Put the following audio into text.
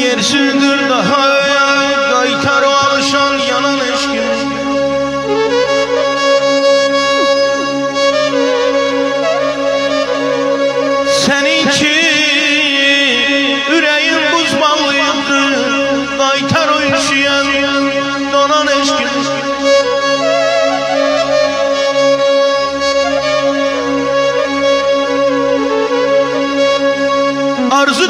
Yersizdir daha Qaytar o alışan yanan eşkin. Seninki Ürəyim buz bağlıydı Qaytar o üşüyen Donan eşkin. Arzu